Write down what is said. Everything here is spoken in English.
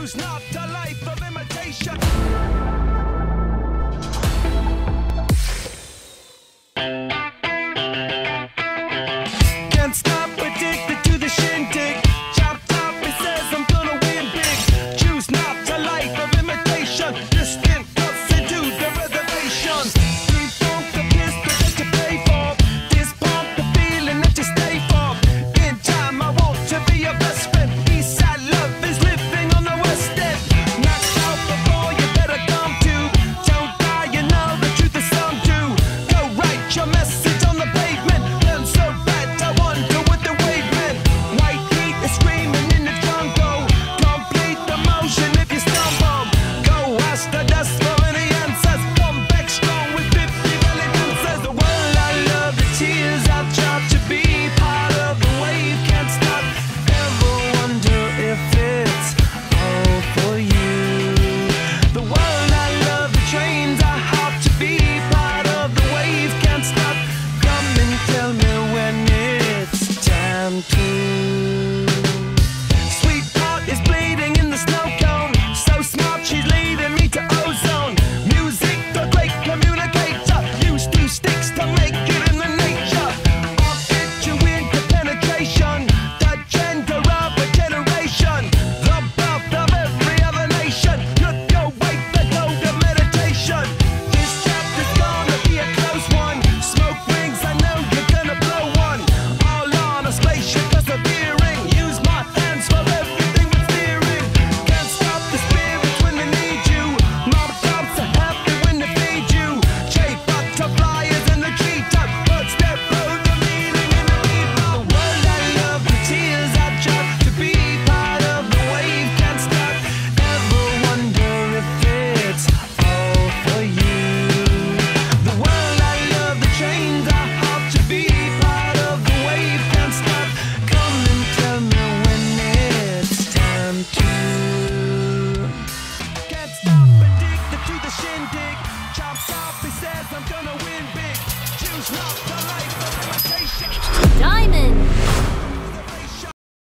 choose not a life of imitation. I'm gonna win big. Choose not to life.